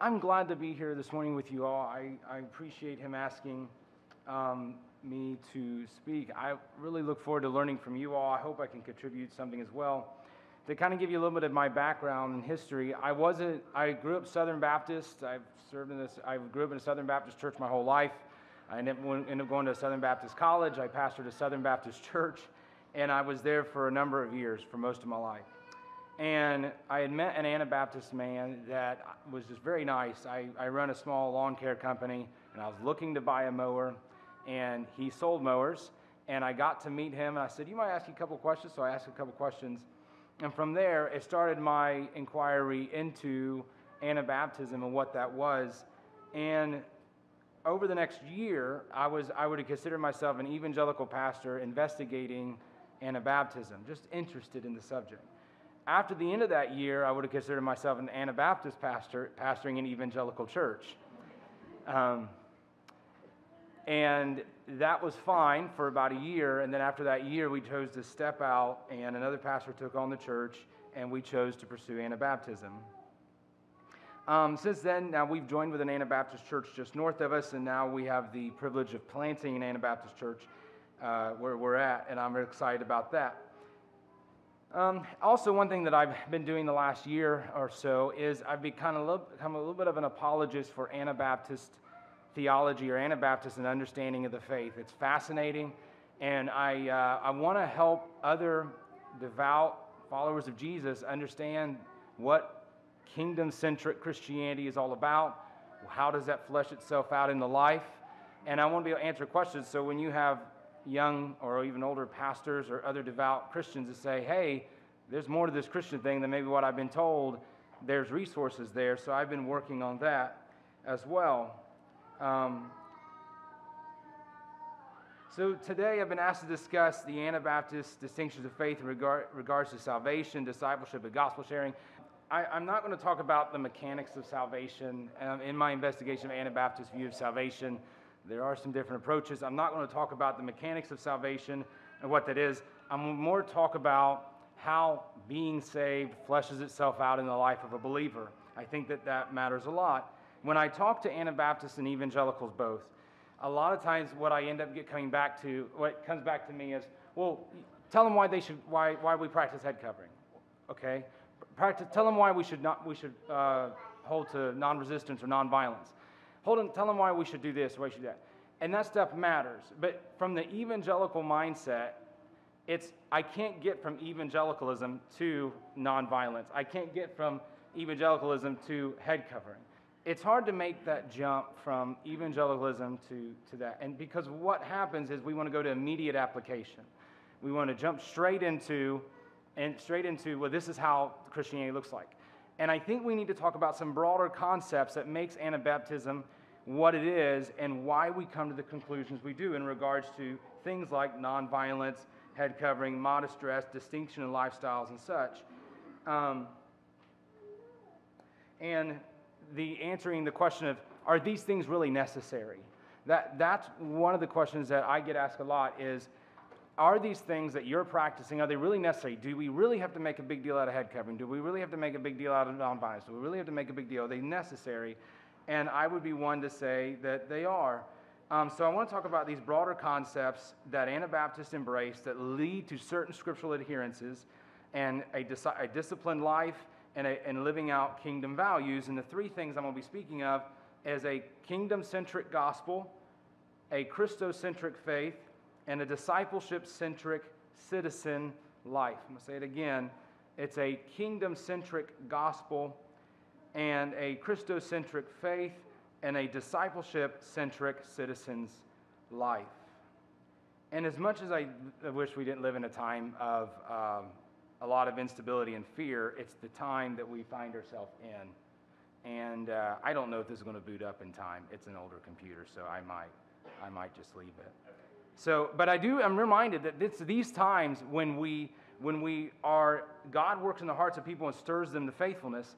I'm glad to be here this morning with you all. I, I appreciate him asking um, me to speak. I really look forward to learning from you all. I hope I can contribute something as well. To kind of give you a little bit of my background and history, I wasn't. I grew up Southern Baptist. I've served in this. I grew up in a Southern Baptist church my whole life. I ended up going to Southern Baptist College. I pastored a Southern Baptist church, and I was there for a number of years for most of my life. And I had met an Anabaptist man that was just very nice. I, I run a small lawn care company, and I was looking to buy a mower, and he sold mowers. And I got to meet him, and I said, You might ask you a couple questions. So I asked a couple questions. And from there, it started my inquiry into Anabaptism and what that was. And over the next year, I, was, I would have considered myself an evangelical pastor investigating Anabaptism, just interested in the subject. After the end of that year, I would have considered myself an Anabaptist pastor, pastoring an evangelical church. Um, and that was fine for about a year. And then after that year, we chose to step out, and another pastor took on the church, and we chose to pursue Anabaptism. Um, since then, now we've joined with an Anabaptist church just north of us, and now we have the privilege of planting an Anabaptist church uh, where we're at, and I'm excited about that. Um, also, one thing that I've been doing the last year or so is I've become a little, become a little bit of an apologist for Anabaptist theology or Anabaptist and understanding of the faith. It's fascinating, and I, uh, I want to help other devout followers of Jesus understand what kingdom centric Christianity is all about. How does that flesh itself out in the life? And I want to be able to answer questions so when you have young or even older pastors or other devout Christians to say, hey, there's more to this Christian thing than maybe what I've been told. There's resources there. So I've been working on that as well. Um, so today I've been asked to discuss the Anabaptist distinctions of faith in regard, regards to salvation, discipleship, and gospel sharing. I, am not going to talk about the mechanics of salvation um, in my investigation of Anabaptist view of salvation. There are some different approaches. I'm not going to talk about the mechanics of salvation and what that is. I'm more talk about how being saved fleshes itself out in the life of a believer. I think that that matters a lot. When I talk to Anabaptists and evangelicals both, a lot of times what I end up get coming back to, what comes back to me is, well, tell them why they should, why, why we practice head covering. Okay? Practice, tell them why we should not, we should uh, hold to non-resistance or non-violence. Hold them, tell them why we should do this, why we should do that. And that stuff matters. But from the evangelical mindset, it's I can't get from evangelicalism to nonviolence. I can't get from evangelicalism to head covering. It's hard to make that jump from evangelicalism to, to that. And because what happens is we want to go to immediate application. We want to jump straight into and straight into, well, this is how Christianity looks like. And I think we need to talk about some broader concepts that makes Anabaptism what it is and why we come to the conclusions we do in regards to things like nonviolence, head covering, modest dress, distinction in lifestyles, and such. Um, and the answering the question of are these things really necessary? That, that's one of the questions that I get asked a lot is are these things that you're practicing, are they really necessary? Do we really have to make a big deal out of head covering? Do we really have to make a big deal out of nonviolence? Do we really have to make a big deal? Are they necessary? And I would be one to say that they are. Um, so I want to talk about these broader concepts that Anabaptists embrace that lead to certain scriptural adherences and a, dis- a disciplined life and, a, and living out kingdom values. And the three things I'm going to be speaking of is a kingdom centric gospel, a Christocentric faith, and a discipleship centric citizen life. I'm going to say it again. It's a kingdom centric gospel and a Christocentric faith and a discipleship centric citizen's life. And as much as I wish we didn't live in a time of um, a lot of instability and fear, it's the time that we find ourselves in. And uh, I don't know if this is going to boot up in time. It's an older computer, so I might, I might just leave it. So, but I do, I'm reminded that it's these times when we, when we are, God works in the hearts of people and stirs them to faithfulness.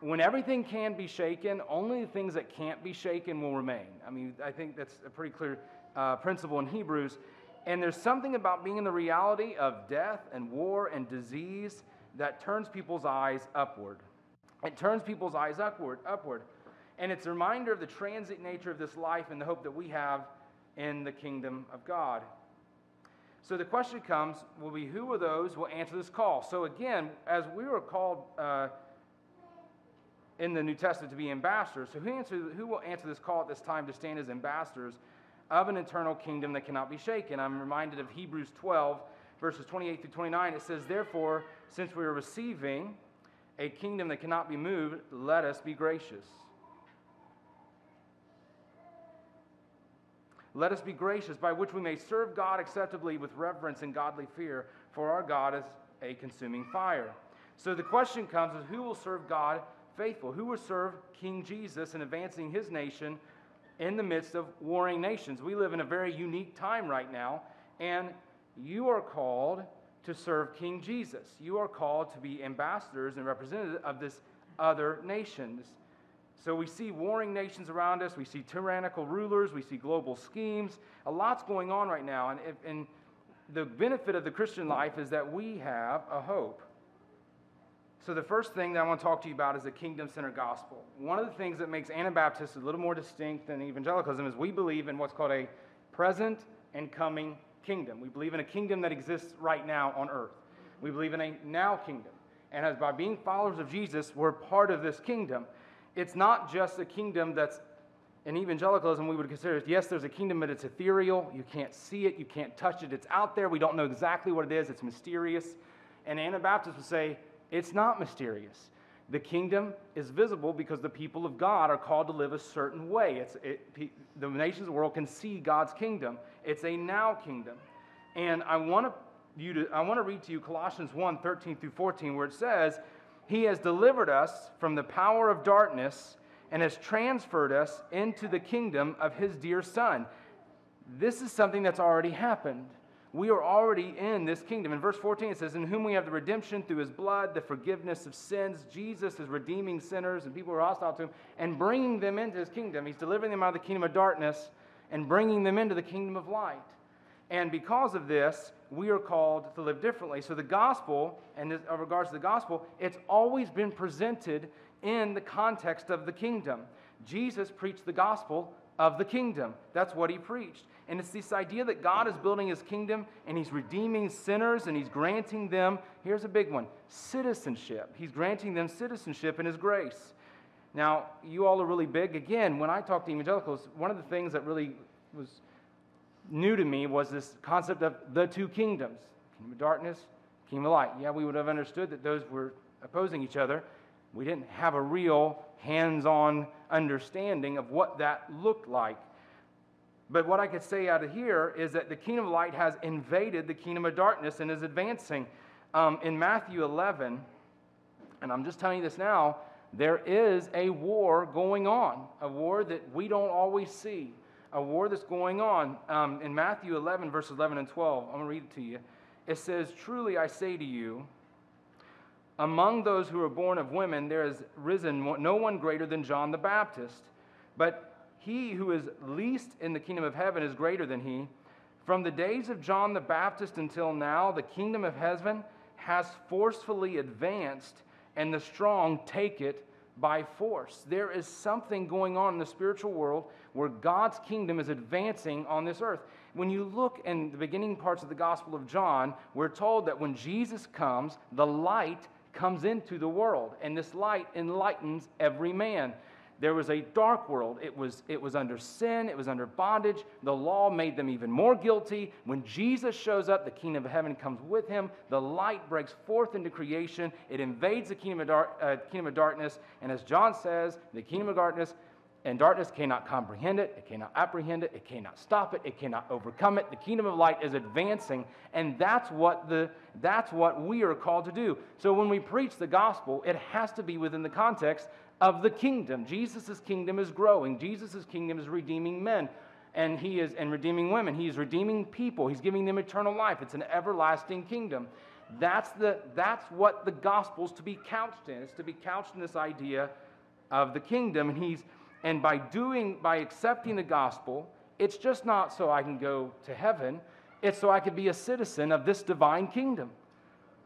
When everything can be shaken, only the things that can't be shaken will remain. I mean, I think that's a pretty clear uh, principle in Hebrews. And there's something about being in the reality of death and war and disease that turns people's eyes upward. It turns people's eyes upward, upward. And it's a reminder of the transit nature of this life and the hope that we have in the kingdom of God. So the question comes will be who are those who will answer this call? So again, as we were called uh, in the New Testament to be ambassadors, so who, who will answer this call at this time to stand as ambassadors of an eternal kingdom that cannot be shaken? I'm reminded of Hebrews 12, verses 28 through 29. It says, Therefore, since we are receiving a kingdom that cannot be moved, let us be gracious. Let us be gracious, by which we may serve God acceptably with reverence and godly fear, for our God is a consuming fire. So the question comes is who will serve God faithful? Who will serve King Jesus in advancing his nation in the midst of warring nations? We live in a very unique time right now, and you are called to serve King Jesus. You are called to be ambassadors and representatives of this other nations. So we see warring nations around us, we see tyrannical rulers, we see global schemes. A lot's going on right now. And, and the benefit of the Christian life is that we have a hope. So, the first thing that I want to talk to you about is the kingdom centered gospel. One of the things that makes Anabaptists a little more distinct than evangelicalism is we believe in what's called a present and coming kingdom. We believe in a kingdom that exists right now on earth. We believe in a now kingdom. And as by being followers of Jesus, we're part of this kingdom it's not just a kingdom that's in evangelicalism we would consider yes there's a kingdom but it's ethereal you can't see it you can't touch it it's out there we don't know exactly what it is it's mysterious and anabaptists would say it's not mysterious the kingdom is visible because the people of god are called to live a certain way it's, it, the nations of the world can see god's kingdom it's a now kingdom and i want to you to i want to read to you colossians 1 13 through 14 where it says he has delivered us from the power of darkness and has transferred us into the kingdom of His dear Son. This is something that's already happened. We are already in this kingdom. In verse 14, it says, In whom we have the redemption through his blood, the forgiveness of sins. Jesus is redeeming sinners and people who are hostile to him and bringing them into his kingdom. He's delivering them out of the kingdom of darkness and bringing them into the kingdom of light. And because of this, we are called to live differently. So, the gospel, and in regards to the gospel, it's always been presented in the context of the kingdom. Jesus preached the gospel of the kingdom. That's what he preached. And it's this idea that God is building his kingdom and he's redeeming sinners and he's granting them, here's a big one citizenship. He's granting them citizenship in his grace. Now, you all are really big. Again, when I talk to evangelicals, one of the things that really was new to me was this concept of the two kingdoms kingdom of darkness, kingdom of light. Yeah, we would have understood that those were opposing each other. We didn't have a real hands on understanding of what that looked like. But what I could say out of here is that the kingdom of light has invaded the kingdom of darkness and is advancing. Um, in Matthew 11, and I'm just telling you this now, there is a war going on, a war that we don't always see a war that's going on. Um, in Matthew 11, verses 11 and 12, I'm going to read it to you. It says, Truly I say to you, among those who are born of women, there has risen no one greater than John the Baptist. But he who is least in the kingdom of heaven is greater than he. From the days of John the Baptist until now, the kingdom of heaven has forcefully advanced, and the strong take it by force. There is something going on in the spiritual world where God's kingdom is advancing on this earth. When you look in the beginning parts of the Gospel of John, we're told that when Jesus comes, the light comes into the world, and this light enlightens every man. There was a dark world. It was, it was under sin, it was under bondage. The law made them even more guilty. When Jesus shows up, the kingdom of heaven comes with him. The light breaks forth into creation. It invades the kingdom of, dar- uh, kingdom of darkness. And as John says, the kingdom of darkness and darkness cannot comprehend it, it cannot apprehend it, it cannot stop it, it cannot overcome it. The kingdom of light is advancing, and that's what, the, that's what we are called to do. So when we preach the gospel, it has to be within the context of the kingdom. Jesus' kingdom is growing. Jesus' kingdom is redeeming men and he is and redeeming women. He is redeeming people. He's giving them eternal life. It's an everlasting kingdom. That's the that's what the gospel's to be couched in. It's to be couched in this idea of the kingdom. And he's and by doing by accepting the gospel, it's just not so I can go to heaven. It's so I could be a citizen of this divine kingdom.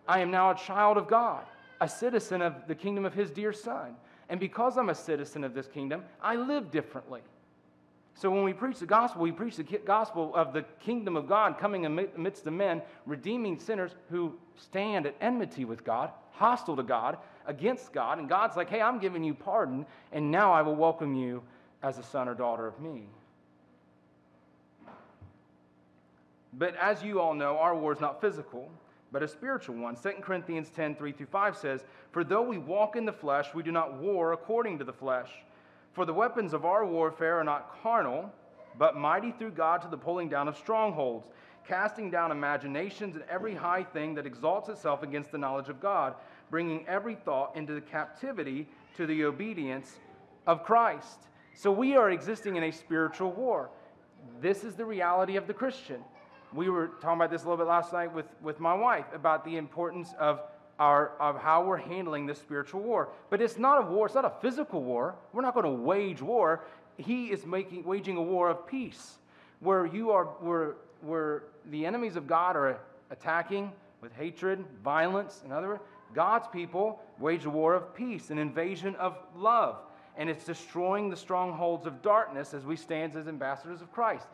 I am now a child of God, a citizen of the kingdom of his dear son. And because I'm a citizen of this kingdom, I live differently. So when we preach the gospel, we preach the gospel of the kingdom of God coming amidst the men, redeeming sinners who stand at enmity with God, hostile to God, against God. And God's like, hey, I'm giving you pardon, and now I will welcome you as a son or daughter of me. But as you all know, our war is not physical, but a spiritual one. 2 Corinthians 10 3 through 5 says, For though we walk in the flesh, we do not war according to the flesh. For the weapons of our warfare are not carnal, but mighty through God to the pulling down of strongholds, casting down imaginations and every high thing that exalts itself against the knowledge of God, bringing every thought into the captivity to the obedience of Christ. So we are existing in a spiritual war. This is the reality of the Christian. We were talking about this a little bit last night with, with my wife about the importance of our, of how we're handling this spiritual war. But it's not a war, it's not a physical war. We're not going to wage war. He is making, waging a war of peace where you are, where, where the enemies of God are attacking with hatred, violence, in other God's people wage a war of peace, an invasion of love, and it's destroying the strongholds of darkness as we stand as ambassadors of Christ.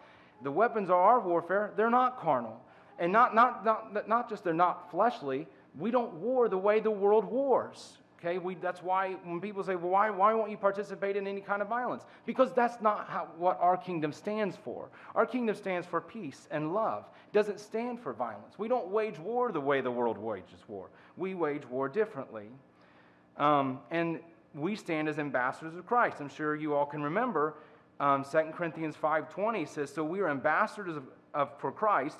The weapons of our warfare, they're not carnal. And not, not, not, not just they're not fleshly, we don't war the way the world wars. Okay, we, that's why when people say, well, why, why won't you participate in any kind of violence? Because that's not how, what our kingdom stands for. Our kingdom stands for peace and love. It doesn't stand for violence. We don't wage war the way the world wages war. We wage war differently. Um, and we stand as ambassadors of Christ. I'm sure you all can remember um, 2 Corinthians 5.20 says, So we are ambassadors of, of, for Christ,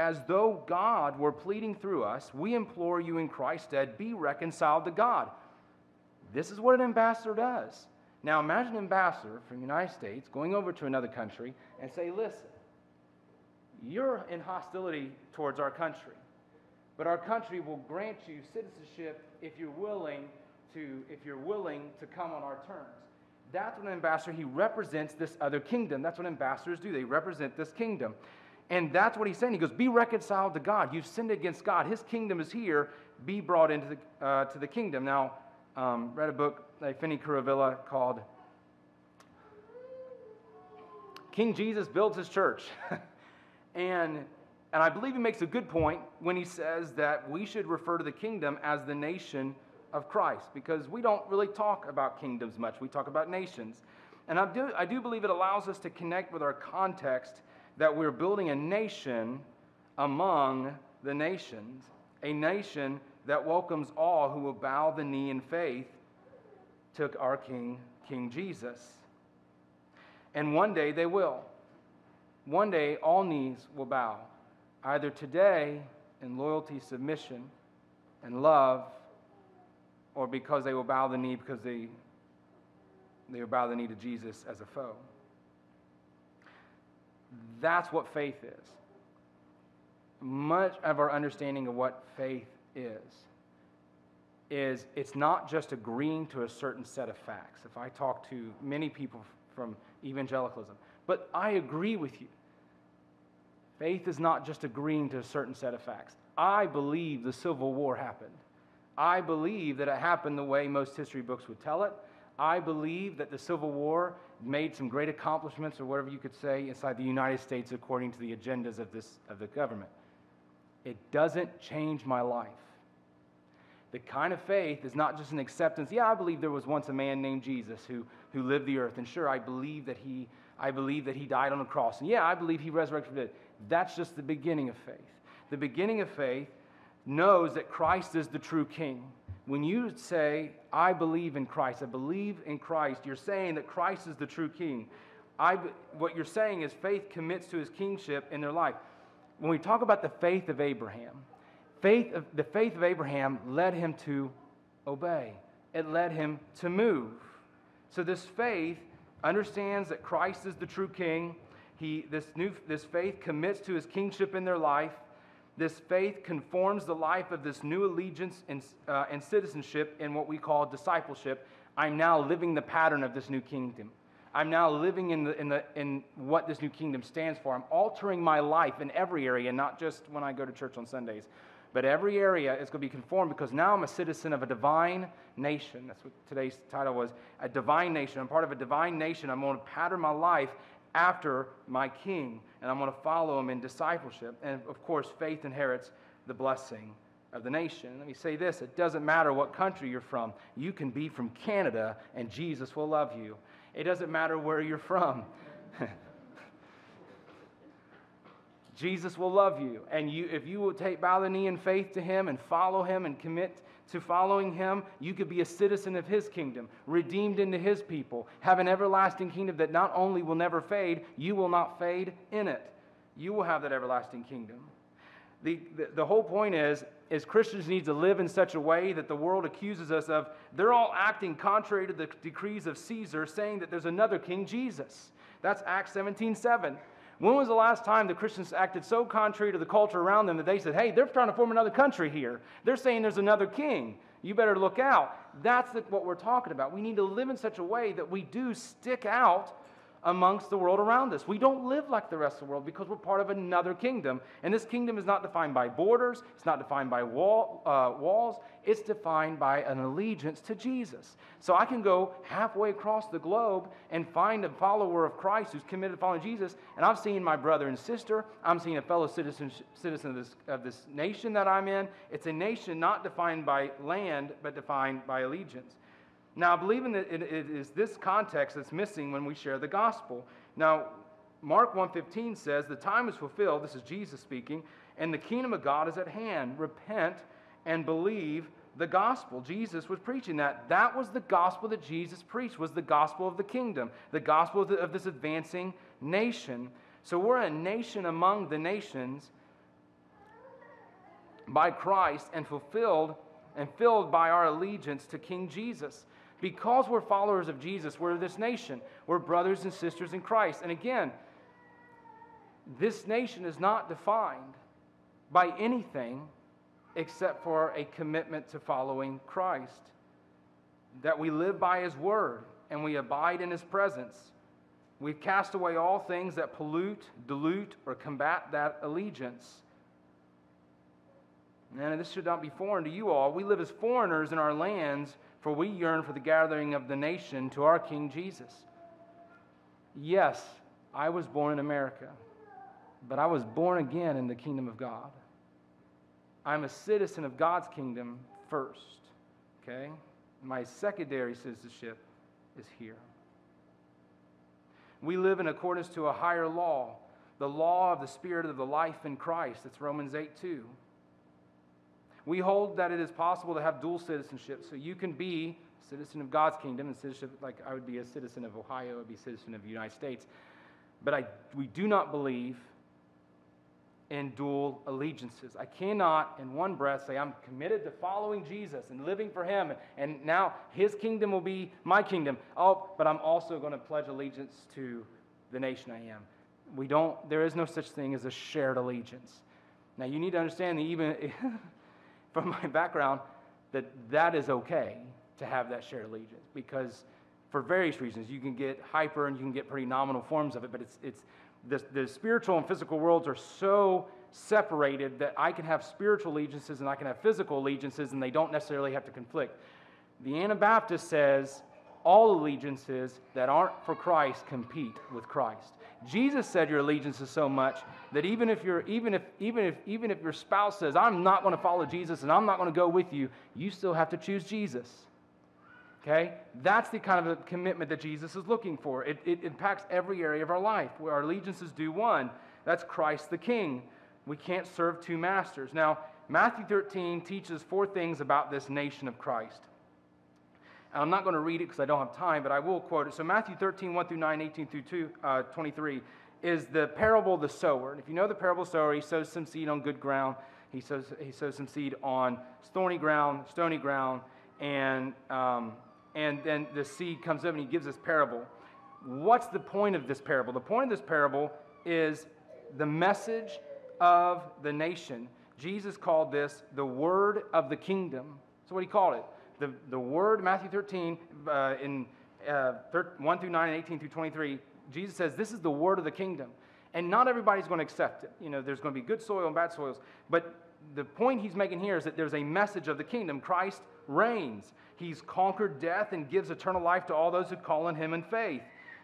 as though God were pleading through us, we implore you in Christ's stead, be reconciled to God. This is what an ambassador does. Now imagine an ambassador from the United States going over to another country and say, listen, you're in hostility towards our country, but our country will grant you citizenship if you're willing to, if you're willing to come on our terms. That's what an ambassador, he represents this other kingdom. That's what ambassadors do. They represent this kingdom. And that's what he's saying. He goes, Be reconciled to God. You've sinned against God. His kingdom is here. Be brought into the, uh, to the kingdom. Now, um, read a book by Finny Kuruvilla called King Jesus Builds His Church. and, and I believe he makes a good point when he says that we should refer to the kingdom as the nation of Christ because we don't really talk about kingdoms much. We talk about nations. And I do, I do believe it allows us to connect with our context that we're building a nation among the nations, a nation that welcomes all who will bow the knee in faith to our King, King Jesus. And one day they will. One day all knees will bow, either today in loyalty, submission, and love, or because they will bow the knee because they, they will bow the knee to Jesus as a foe. That's what faith is. Much of our understanding of what faith is is it's not just agreeing to a certain set of facts. If I talk to many people from evangelicalism, but I agree with you. Faith is not just agreeing to a certain set of facts. I believe the Civil War happened. I believe that it happened the way most history books would tell it. I believe that the Civil War made some great accomplishments, or whatever you could say, inside the United States according to the agendas of, this, of the government. It doesn't change my life. The kind of faith is not just an acceptance. Yeah, I believe there was once a man named Jesus who, who lived the earth, and sure, I believe that he, I believe that he died on a cross, and yeah, I believe he resurrected from. That's just the beginning of faith. The beginning of faith knows that Christ is the true King when you say, I believe in Christ, I believe in Christ, you're saying that Christ is the true king. I, what you're saying is faith commits to his kingship in their life. When we talk about the faith of Abraham, faith of, the faith of Abraham led him to obey, it led him to move. So this faith understands that Christ is the true king. He, this, new, this faith commits to his kingship in their life. This faith conforms the life of this new allegiance and, uh, and citizenship in what we call discipleship. I'm now living the pattern of this new kingdom. I'm now living in, the, in, the, in what this new kingdom stands for. I'm altering my life in every area, not just when I go to church on Sundays, but every area is going to be conformed because now I'm a citizen of a divine nation. That's what today's title was a divine nation. I'm part of a divine nation. I'm going to pattern my life after my king, and I'm going to follow him in discipleship. And of course, faith inherits the blessing of the nation. Let me say this it doesn't matter what country you're from, you can be from Canada, and Jesus will love you. It doesn't matter where you're from. Jesus will love you. And you, if you will take bow the knee in faith to him and follow him and commit to following him, you could be a citizen of his kingdom, redeemed into his people, have an everlasting kingdom that not only will never fade, you will not fade in it. You will have that everlasting kingdom. The, the, the, whole point is, is Christians need to live in such a way that the world accuses us of, they're all acting contrary to the decrees of Caesar, saying that there's another king, Jesus. That's Acts 17 7. When was the last time the Christians acted so contrary to the culture around them that they said, hey, they're trying to form another country here? They're saying there's another king. You better look out. That's what we're talking about. We need to live in such a way that we do stick out amongst the world around us. We don't live like the rest of the world because we're part of another kingdom. And this kingdom is not defined by borders, it's not defined by wall, uh, walls, it's defined by an allegiance to Jesus. So I can go halfway across the globe and find a follower of Christ who's committed to following Jesus, and I'm seeing my brother and sister, I'm seeing a fellow citizen, citizen of, this, of this nation that I'm in. It's a nation not defined by land, but defined by allegiance. Now, I believe in the, it, it is this context that's missing when we share the gospel. Now, Mark 1:15 says, "The time is fulfilled." This is Jesus speaking, and the kingdom of God is at hand. Repent and believe the gospel. Jesus was preaching that. That was the gospel that Jesus preached. Was the gospel of the kingdom, the gospel of, the, of this advancing nation. So we're a nation among the nations by Christ and fulfilled and filled by our allegiance to King Jesus. Because we're followers of Jesus, we're this nation. We're brothers and sisters in Christ. And again, this nation is not defined by anything except for a commitment to following Christ. That we live by His word and we abide in His presence. We've cast away all things that pollute, dilute, or combat that allegiance. And this should not be foreign to you all. We live as foreigners in our lands for we yearn for the gathering of the nation to our King Jesus. Yes, I was born in America, but I was born again in the kingdom of God. I'm a citizen of God's kingdom first, okay? My secondary citizenship is here. We live in accordance to a higher law, the law of the Spirit of the life in Christ. It's Romans 8 2. We hold that it is possible to have dual citizenship, so you can be a citizen of God's kingdom and citizenship, like I would be a citizen of Ohio, I would be a citizen of the United States. But I, we do not believe in dual allegiances. I cannot, in one breath, say I'm committed to following Jesus and living for Him, and now His kingdom will be my kingdom. Oh, but I'm also going to pledge allegiance to the nation I am. We don't. There is no such thing as a shared allegiance. Now you need to understand that even from my background that that is okay to have that shared allegiance because for various reasons you can get hyper and you can get pretty nominal forms of it but it's it's the, the spiritual and physical worlds are so separated that i can have spiritual allegiances and i can have physical allegiances and they don't necessarily have to conflict. The anabaptist says all allegiances that aren't for christ compete with christ Jesus said your allegiance is so much that even if you're even if even if even if your spouse says, I'm not going to follow Jesus and I'm not going to go with you, you still have to choose Jesus. Okay? That's the kind of commitment that Jesus is looking for. It, it impacts every area of our life. Where our allegiances do one. That's Christ the King. We can't serve two masters. Now, Matthew 13 teaches four things about this nation of Christ. And I'm not going to read it because I don't have time, but I will quote it. So, Matthew 13, 1 through 9, 18 through 2, uh, 23 is the parable of the sower. And if you know the parable of the sower, he sows some seed on good ground, he sows, he sows some seed on thorny ground, stony ground, and, um, and then the seed comes up and he gives this parable. What's the point of this parable? The point of this parable is the message of the nation. Jesus called this the word of the kingdom. That's what he called it the, the word, Matthew 13, uh, in uh, 1 through 9 and 18 through 23, Jesus says, This is the word of the kingdom. And not everybody's going to accept it. You know, there's going to be good soil and bad soils. But the point he's making here is that there's a message of the kingdom. Christ reigns. He's conquered death and gives eternal life to all those who call on him in faith.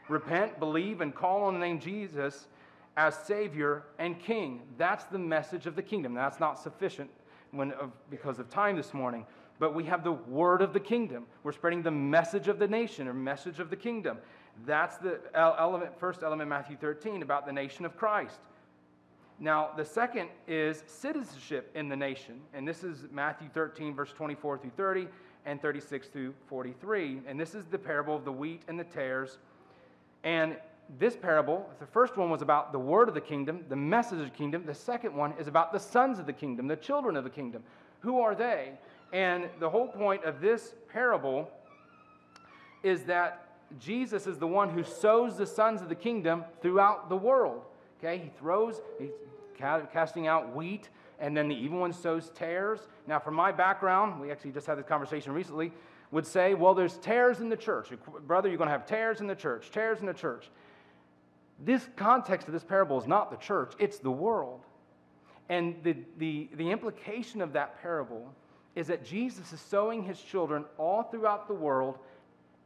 Repent, believe, and call on the name Jesus as Savior and King. That's the message of the kingdom. That's not sufficient when, because of time this morning. But we have the word of the kingdom. We're spreading the message of the nation or message of the kingdom. That's the element, first element, Matthew 13, about the nation of Christ. Now, the second is citizenship in the nation. And this is Matthew 13, verse 24 through 30, and 36 through 43. And this is the parable of the wheat and the tares. And this parable, the first one was about the word of the kingdom, the message of the kingdom. The second one is about the sons of the kingdom, the children of the kingdom. Who are they? And the whole point of this parable is that Jesus is the one who sows the sons of the kingdom throughout the world. Okay, he throws, he's casting out wheat, and then the evil one sows tares. Now, from my background, we actually just had this conversation recently, would say, well, there's tares in the church. Brother, you're going to have tares in the church, tares in the church. This context of this parable is not the church, it's the world. And the, the, the implication of that parable is that Jesus is sowing his children all throughout the world,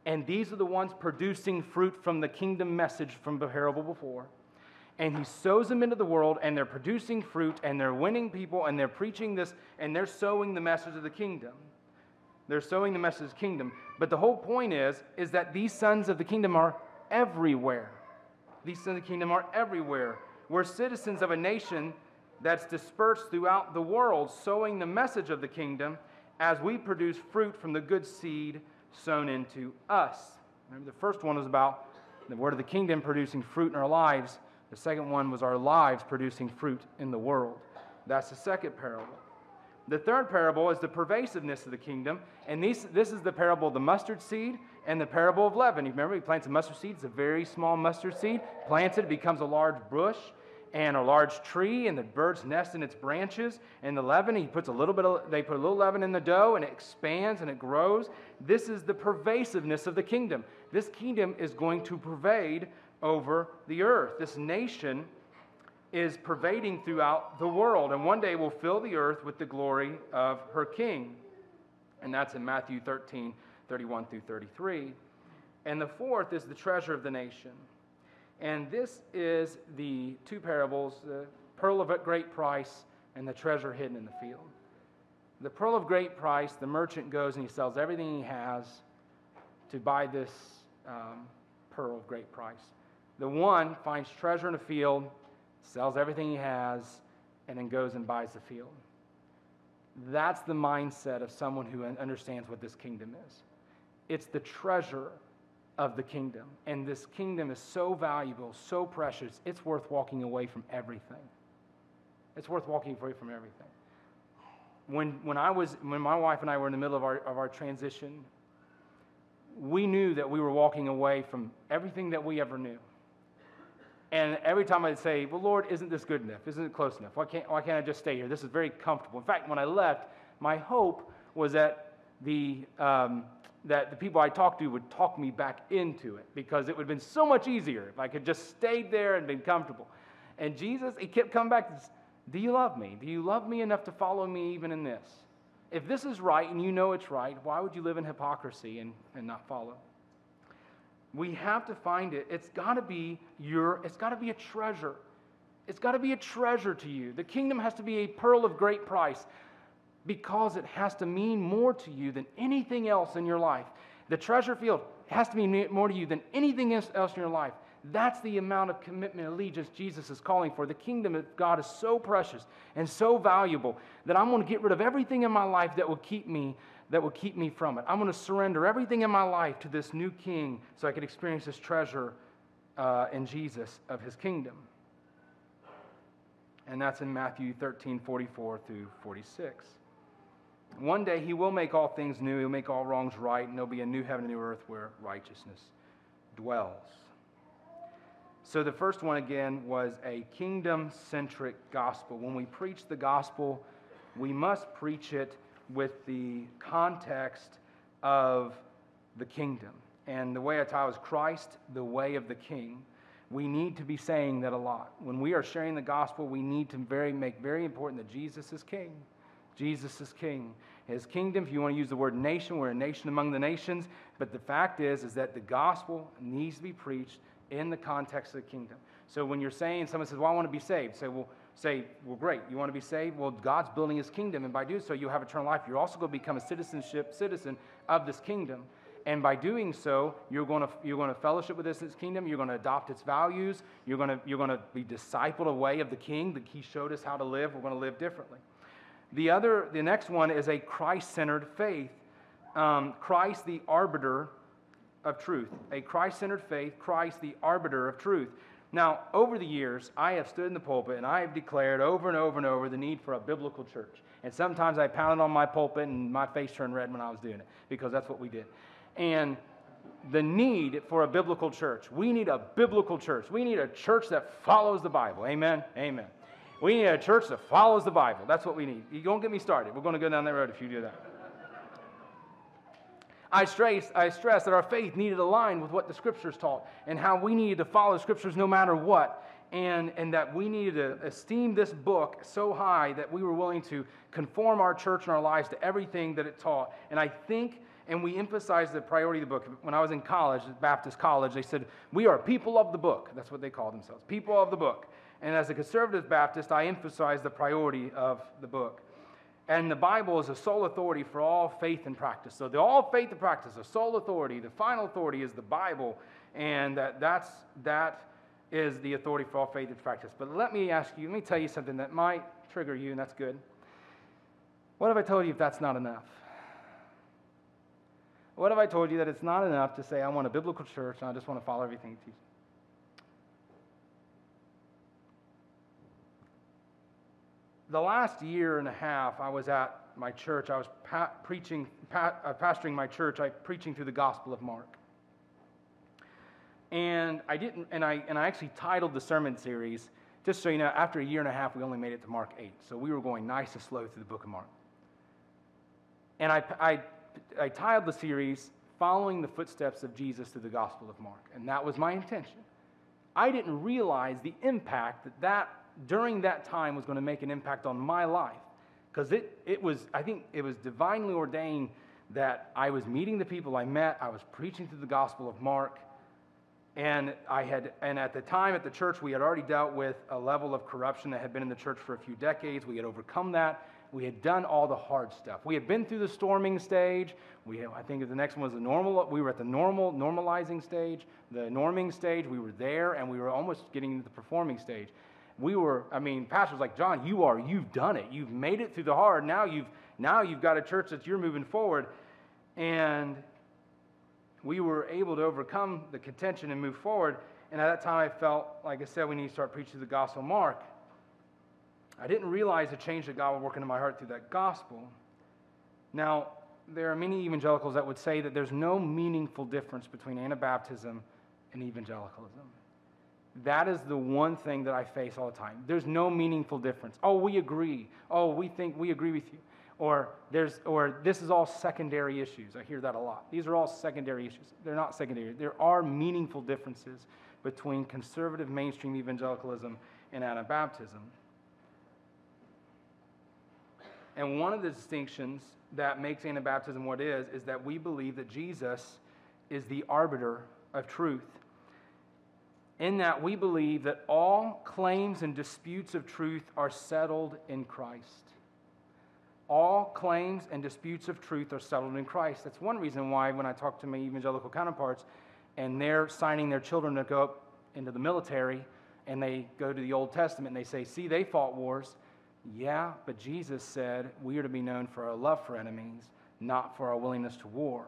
and these are the ones producing fruit from the kingdom message from the parable before. And he sows them into the world, and they're producing fruit, and they're winning people, and they're preaching this, and they're sowing the message of the kingdom. They're sowing the message of the kingdom. But the whole point is, is that these sons of the kingdom are everywhere. These sons of the kingdom are everywhere. We're citizens of a nation that's dispersed throughout the world, sowing the message of the kingdom as we produce fruit from the good seed sown into us. Remember, the first one was about the word of the kingdom producing fruit in our lives. The second one was our lives producing fruit in the world. That's the second parable. The third parable is the pervasiveness of the kingdom, and these, this is the parable of the mustard seed and the parable of leaven. You remember, he plants a mustard seed, it's a very small mustard seed, plants it, it becomes a large bush and a large tree, and the birds nest in its branches. And the leaven, he puts a little bit of, they put a little leaven in the dough, and it expands and it grows. This is the pervasiveness of the kingdom. This kingdom is going to pervade over the earth. This nation is pervading throughout the world, and one day will fill the earth with the glory of her king. And that's in Matthew 13, 31 through 33. And the fourth is the treasure of the nation. And this is the two parables the pearl of a great price and the treasure hidden in the field. The pearl of great price, the merchant goes and he sells everything he has to buy this um, pearl of great price. The one finds treasure in a field sells everything he has, and then goes and buys the field. That's the mindset of someone who understands what this kingdom is. It's the treasure of the kingdom. And this kingdom is so valuable, so precious, it's worth walking away from everything. It's worth walking away from everything. When, when, I was, when my wife and I were in the middle of our, of our transition, we knew that we were walking away from everything that we ever knew. And every time I'd say, Well, Lord, isn't this good enough? Isn't it close enough? Why can't, why can't I just stay here? This is very comfortable. In fact, when I left, my hope was that the, um, that the people I talked to would talk me back into it because it would have been so much easier if I could just stayed there and been comfortable. And Jesus, he kept coming back to, Do you love me? Do you love me enough to follow me even in this? If this is right and you know it's right, why would you live in hypocrisy and, and not follow? We have to find it. It's got to be your, it's got to be a treasure. It's got to be a treasure to you. The kingdom has to be a pearl of great price because it has to mean more to you than anything else in your life. The treasure field has to mean more to you than anything else in your life. That's the amount of commitment, and allegiance Jesus is calling for. The kingdom of God is so precious and so valuable that I'm going to get rid of everything in my life that will keep me that will keep me from it. I'm going to surrender everything in my life to this new king so I can experience this treasure uh, in Jesus of his kingdom. And that's in Matthew 13, 44 through 46. One day he will make all things new, he'll make all wrongs right, and there'll be a new heaven and new earth where righteousness dwells. So the first one again was a kingdom centric gospel. When we preach the gospel, we must preach it with the context of the kingdom. And the way I taught was Christ, the way of the king. we need to be saying that a lot. When we are sharing the gospel, we need to very, make very important that Jesus is king. Jesus is king. His kingdom, if you want to use the word nation, we're a nation among the nations. But the fact is, is that the gospel needs to be preached in the context of the kingdom. So when you're saying, someone says, well, I want to be saved, say, well, say, well, great, you want to be saved? Well, God's building his kingdom, and by doing so, you'll have eternal life. You're also going to become a citizenship citizen of this kingdom. And by doing so, you're going to, you're going to fellowship with this, kingdom. You're going to adopt its values. You're going to, you're going to be discipled away of the king. The, he showed us how to live. We're going to live differently. The other, the next one is a Christ-centered faith. Um, Christ, the arbiter of truth. A Christ-centered faith. Christ, the arbiter of truth. Now, over the years, I have stood in the pulpit and I have declared over and over and over the need for a biblical church. And sometimes I pounded on my pulpit and my face turned red when I was doing it because that's what we did. And the need for a biblical church. We need a biblical church. We need a church that follows the Bible. Amen. Amen. We need a church that follows the Bible. That's what we need. You don't get me started. We're going to go down that road if you do that. I stress, I stress that our faith needed to align with what the scriptures taught and how we needed to follow the scriptures no matter what. And, and that we needed to esteem this book so high that we were willing to conform our church and our lives to everything that it taught. And I think, and we emphasized the priority of the book. When I was in college, Baptist college, they said, We are people of the book. That's what they called themselves, people of the book. And as a conservative Baptist, I emphasize the priority of the book. And the Bible is the sole authority for all faith and practice. So the all faith and practice, the sole authority, the final authority is the Bible, and that, that's, that is the authority for all faith and practice. But let me ask you, let me tell you something that might trigger you, and that's good. What if I told you if that's not enough? What if I told you that it's not enough to say, I want a biblical church and I just want to follow everything it teaches? The last year and a half, I was at my church. I was pa- preaching, pa- uh, pastoring my church. I preaching through the Gospel of Mark. And I didn't, and I and I actually titled the sermon series. Just so you know, after a year and a half, we only made it to Mark eight. So we were going nice and slow through the book of Mark. And I, I, I titled the series "Following the Footsteps of Jesus through the Gospel of Mark," and that was my intention. I didn't realize the impact that that during that time was going to make an impact on my life. Because it, it was, I think it was divinely ordained that I was meeting the people I met, I was preaching through the Gospel of Mark, and I had, and at the time at the church, we had already dealt with a level of corruption that had been in the church for a few decades. We had overcome that. We had done all the hard stuff. We had been through the storming stage. We, I think the next one was the normal. We were at the normal, normalizing stage, the norming stage. We were there, and we were almost getting into the performing stage we were, I mean, pastors like, John, you are, you've done it. You've made it through the hard. Now you've, now you've got a church that you're moving forward. And we were able to overcome the contention and move forward. And at that time, I felt, like I said, we need to start preaching the gospel. Mark, I didn't realize the change that God was working in my heart through that gospel. Now, there are many evangelicals that would say that there's no meaningful difference between Anabaptism and evangelicalism. That is the one thing that I face all the time. There's no meaningful difference. Oh, we agree. Oh, we think we agree with you. Or there's or this is all secondary issues. I hear that a lot. These are all secondary issues. They're not secondary. There are meaningful differences between conservative mainstream evangelicalism and Anabaptism. And one of the distinctions that makes Anabaptism what it is is that we believe that Jesus is the arbiter of truth in that we believe that all claims and disputes of truth are settled in Christ. All claims and disputes of truth are settled in Christ. That's one reason why, when I talk to my evangelical counterparts and they're signing their children to go up into the military and they go to the Old Testament and they say, See, they fought wars. Yeah, but Jesus said we are to be known for our love for enemies, not for our willingness to war.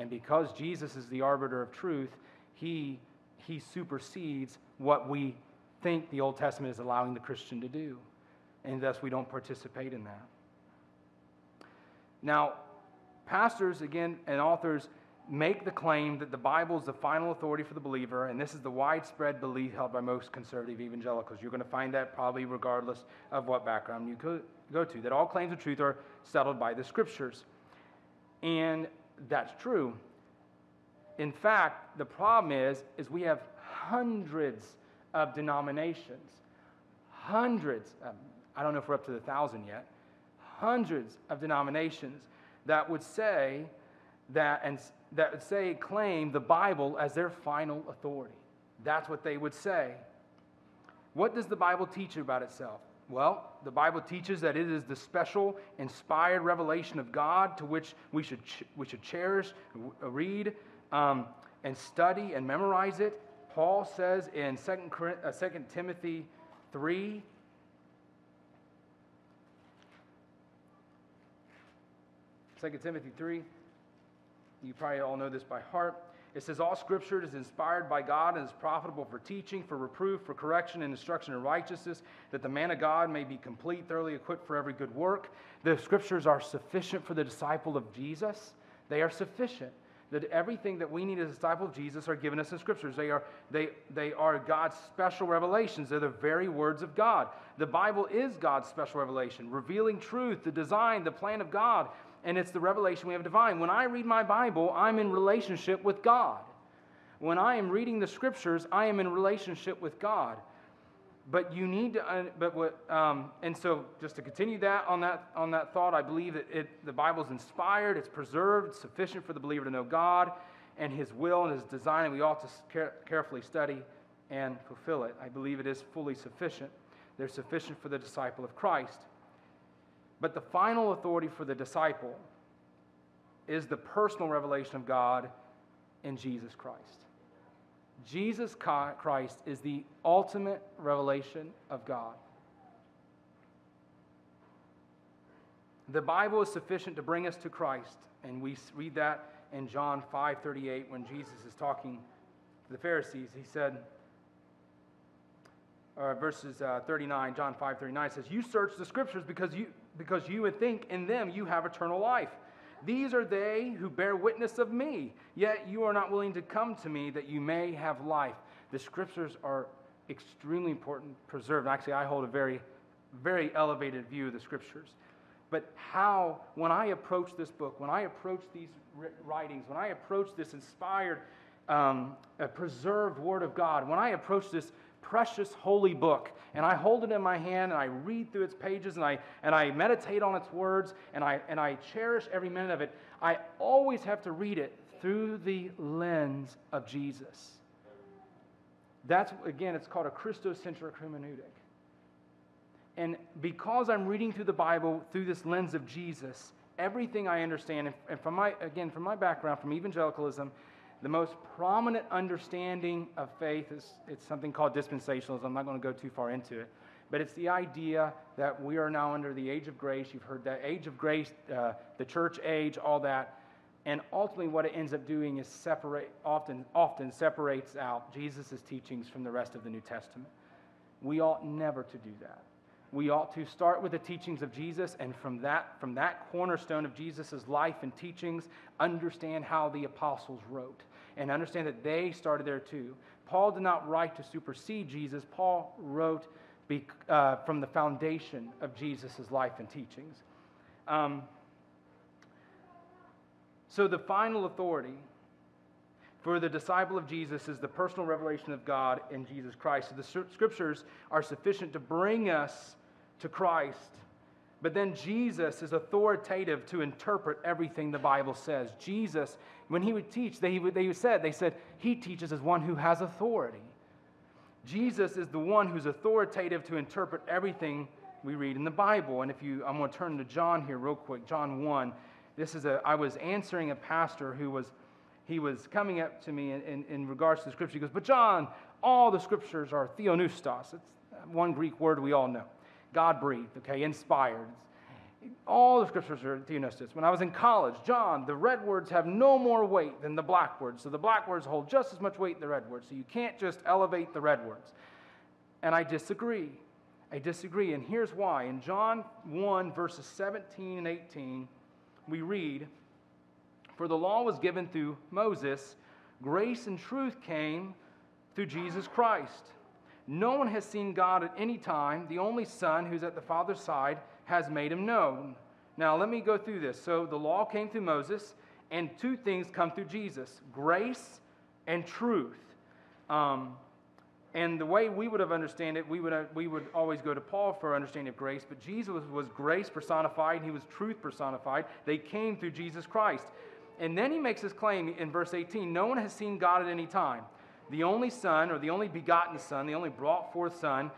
And because Jesus is the arbiter of truth, he he supersedes what we think the Old Testament is allowing the Christian to do. And thus we don't participate in that. Now, pastors, again, and authors make the claim that the Bible is the final authority for the believer, and this is the widespread belief held by most conservative evangelicals. You're going to find that probably regardless of what background you go to, that all claims of truth are settled by the scriptures. And that's true. In fact, the problem is, is we have hundreds of denominations. Hundreds, um, I don't know if we're up to the thousand yet, hundreds of denominations that would say that and that would say claim the Bible as their final authority. That's what they would say. What does the Bible teach about itself? Well, the Bible teaches that it is the special, inspired revelation of God to which we should, ch- we should cherish, read, um, and study and memorize it. Paul says in 2, uh, 2 Timothy 3 2 Timothy 3, you probably all know this by heart. It says, All scripture is inspired by God and is profitable for teaching, for reproof, for correction, and instruction in righteousness, that the man of God may be complete, thoroughly equipped for every good work. The scriptures are sufficient for the disciple of Jesus. They are sufficient. That everything that we need as a disciple of Jesus are given us in scriptures. They are, they, they are God's special revelations. They're the very words of God. The Bible is God's special revelation, revealing truth, the design, the plan of God and it's the revelation we have divine. When I read my Bible, I'm in relationship with God. When I am reading the scriptures, I am in relationship with God. But you need to, but what, um, and so just to continue that on that on that thought, I believe that it, the Bible is inspired, it's preserved, it's sufficient for the believer to know God and His will and His design, and we ought to care, carefully study and fulfill it. I believe it is fully sufficient. They're sufficient for the disciple of Christ. But the final authority for the disciple is the personal revelation of God in Jesus Christ. Jesus Christ is the ultimate revelation of God. The Bible is sufficient to bring us to Christ, and we read that in John 5:38 when Jesus is talking to the Pharisees. He said, or verses uh, 39, John 5 39 says, You search the scriptures because you, because you would think in them you have eternal life. These are they who bear witness of me, yet you are not willing to come to me that you may have life. The scriptures are extremely important, preserved. Actually, I hold a very, very elevated view of the scriptures. But how, when I approach this book, when I approach these writings, when I approach this inspired, um, preserved Word of God, when I approach this precious holy book and I hold it in my hand and I read through its pages and I, and I meditate on its words and I, and I cherish every minute of it, I always have to read it through the lens of Jesus. That's, again, it's called a Christocentric hermeneutic. And because I'm reading through the Bible through this lens of Jesus, everything I understand, and from my, again, from my background, from evangelicalism, the most prominent understanding of faith is it's something called dispensationalism. I'm not going to go too far into it. But it's the idea that we are now under the age of grace. You've heard that age of grace, uh, the church age, all that. And ultimately, what it ends up doing is separate, often, often separates out Jesus' teachings from the rest of the New Testament. We ought never to do that. We ought to start with the teachings of Jesus, and from that, from that cornerstone of Jesus' life and teachings, understand how the apostles wrote and understand that they started there too. Paul did not write to supersede Jesus, Paul wrote be, uh, from the foundation of Jesus' life and teachings. Um, so, the final authority for the disciple of Jesus is the personal revelation of God in Jesus Christ. So the scriptures are sufficient to bring us to Christ but then Jesus is authoritative to interpret everything the Bible says. Jesus, when he would teach, they, they said, they said, he teaches as one who has authority. Jesus is the one who's authoritative to interpret everything we read in the Bible. And if you, I'm going to turn to John here real quick, John 1. This is a, I was answering a pastor who was, he was coming up to me in, in, in regards to the scripture. He goes, but John, all the scriptures are theopneustos. It's one Greek word we all know. God breathed, okay, inspired. All the scriptures are theopneustos. When I was in college, John, the red words have no more weight than the black words. So the black words hold just as much weight as the red words. So you can't just elevate the red words. And I disagree. I disagree. And here's why. In John 1, verses 17 and 18, we read, For the law was given through Moses, grace and truth came through Jesus Christ. No one has seen God at any time. The only Son, who's at the Father's side, has made him known. Now, let me go through this. So, the law came through Moses, and two things come through Jesus grace and truth. Um, And the way we would have understood it, we would, uh, we would always go to Paul for understanding of grace, but Jesus was, was grace personified, and he was truth personified. They came through Jesus Christ. And then he makes this claim in verse 18 No one has seen God at any time. The only Son, or the only begotten Son, the only brought forth Son,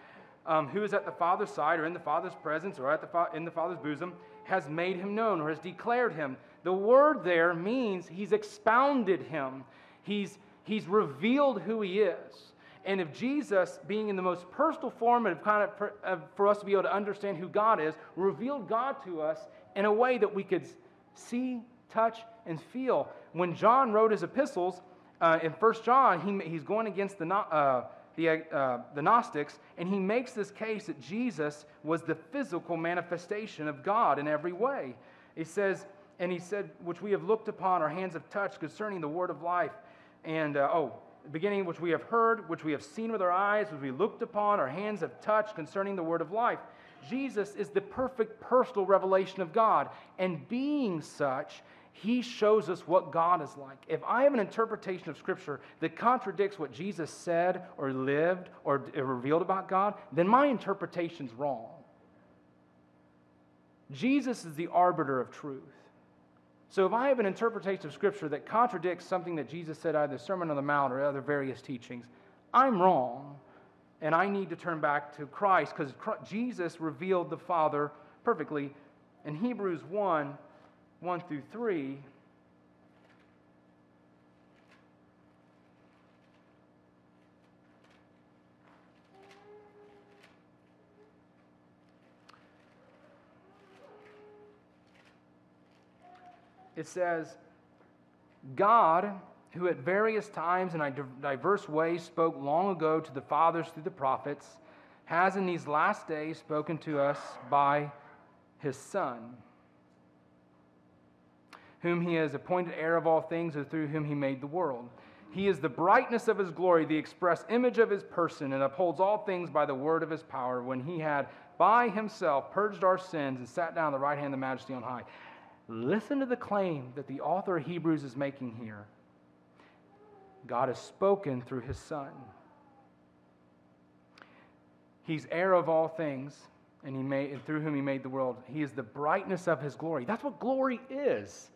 um, who is at the Father's side, or in the Father's presence, or at the fa- in the Father's bosom, has made him known, or has declared him. The word there means he's expounded him, he's, he's revealed who he is. And if Jesus, being in the most personal form of kind of for, uh, for us to be able to understand who God is, revealed God to us in a way that we could see, touch, and feel. When John wrote his epistles uh, in First John, he, he's going against the, uh, the, uh, the Gnostics, and he makes this case that Jesus was the physical manifestation of God in every way. He says, and he said, which we have looked upon, our hands have touched concerning the word of life. And, uh, oh, beginning which we have heard, which we have seen with our eyes, which we looked upon, our hands have touched concerning the word of life. Jesus is the perfect personal revelation of God. And being such, he shows us what God is like. If I have an interpretation of Scripture that contradicts what Jesus said or lived or revealed about God, then my interpretation's wrong. Jesus is the arbiter of truth. So if I have an interpretation of Scripture that contradicts something that Jesus said either the Sermon on the Mount or other various teachings, I'm wrong. And I need to turn back to Christ because Jesus revealed the Father perfectly. In Hebrews 1 1 through 3, it says, God, who at various times and in diverse ways spoke long ago to the fathers through the prophets, has in these last days spoken to us by his Son, whom he has appointed heir of all things, and through whom he made the world. He is the brightness of his glory, the express image of his person, and upholds all things by the word of his power, when he had by himself purged our sins and sat down at the right hand of the majesty on high. Listen to the claim that the author of Hebrews is making here. God has spoken through his Son. He's heir of all things, and, he made, and through whom he made the world. He is the brightness of his glory. That's what glory is.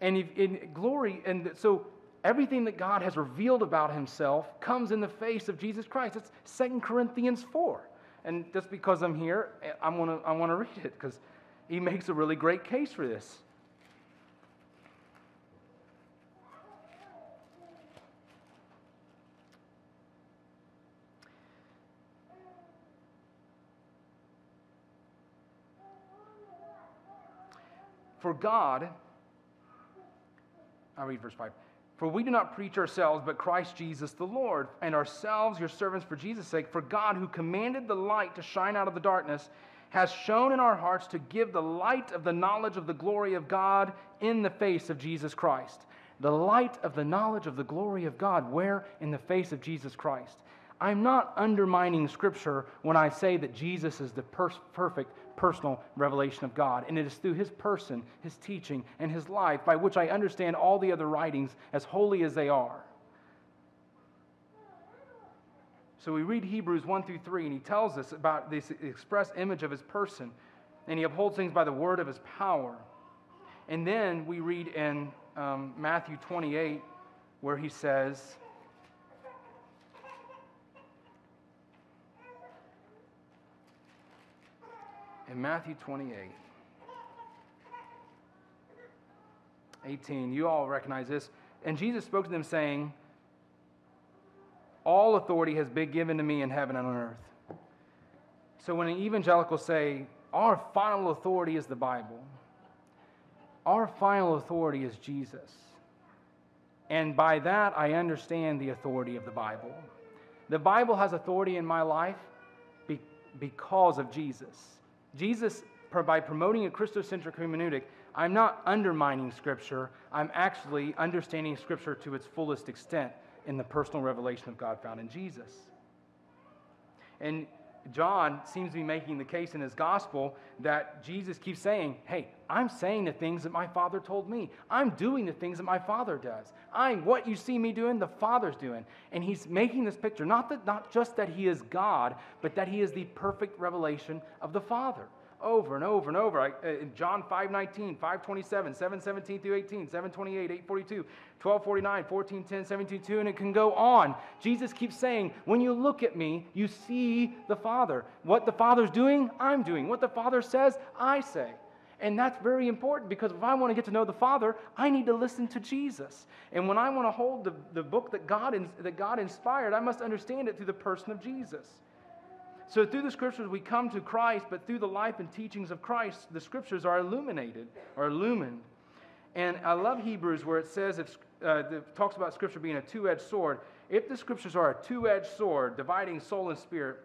And in glory, and so everything that God has revealed about himself comes in the face of Jesus Christ. It's Second Corinthians 4. And just because I'm here, I want to I want to read it because he makes a really great case for this. For God, I'll read verse 5. For we do not preach ourselves, but Christ Jesus the Lord, and ourselves your servants for Jesus' sake. For God, who commanded the light to shine out of the darkness, has shown in our hearts to give the light of the knowledge of the glory of God in the face of Jesus Christ. The light of the knowledge of the glory of God, where? In the face of Jesus Christ. I'm not undermining Scripture when I say that Jesus is the per- perfect personal revelation of God. And it is through his person, his teaching, and his life by which I understand all the other writings as holy as they are. So we read Hebrews 1 through 3, and he tells us about this express image of his person, and he upholds things by the word of his power. And then we read in um, Matthew 28, where he says, in Matthew 28, 18, you all recognize this. And Jesus spoke to them, saying, all authority has been given to me in heaven and on earth. So when an evangelicals say, our final authority is the Bible, our final authority is Jesus. And by that, I understand the authority of the Bible. The Bible has authority in my life be- because of Jesus. Jesus, by promoting a Christocentric hermeneutic, I'm not undermining Scripture, I'm actually understanding Scripture to its fullest extent in the personal revelation of God found in Jesus. And John seems to be making the case in his gospel that Jesus keeps saying, Hey, I'm saying the things that my Father told me. I'm doing the things that my Father does. I'm what you see me doing, the Father's doing. And he's making this picture, not, that, not just that he is God, but that he is the perfect revelation of the Father over and over and over. Uh, in John 5 19, 5 27, 7 17 through 18, 7 28, 8 42, 12 49, 14 10, 17 2, and it can go on. Jesus keeps saying, When you look at me, you see the Father. What the Father's doing, I'm doing. What the Father says, I say. And that's very important because if I want to get to know the Father, I need to listen to Jesus. And when I want to hold the, the book that God, that God inspired, I must understand it through the person of Jesus. So through the scriptures, we come to Christ, but through the life and teachings of Christ, the scriptures are illuminated or illumined. And I love Hebrews where it says, if, uh, it talks about scripture being a two edged sword. If the scriptures are a two edged sword, dividing soul and spirit,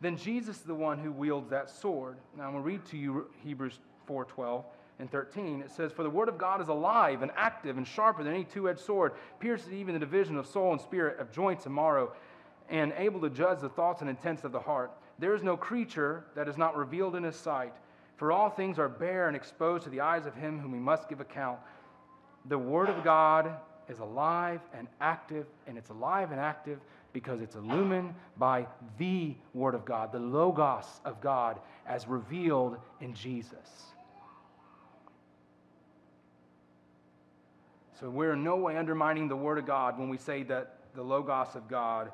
then Jesus is the one who wields that sword. Now I'm going to read to you Hebrews 4 12 and 13. It says, For the word of God is alive and active and sharper than any two edged sword, pierces even the division of soul and spirit, of joints and marrow and able to judge the thoughts and intents of the heart. There is no creature that is not revealed in his sight, for all things are bare and exposed to the eyes of him whom we must give account. The Word of God is alive and active, and it's alive and active because it's illumined by the Word of God, the Logos of God, as revealed in Jesus. So we're in no way undermining the Word of God when we say that the Logos of God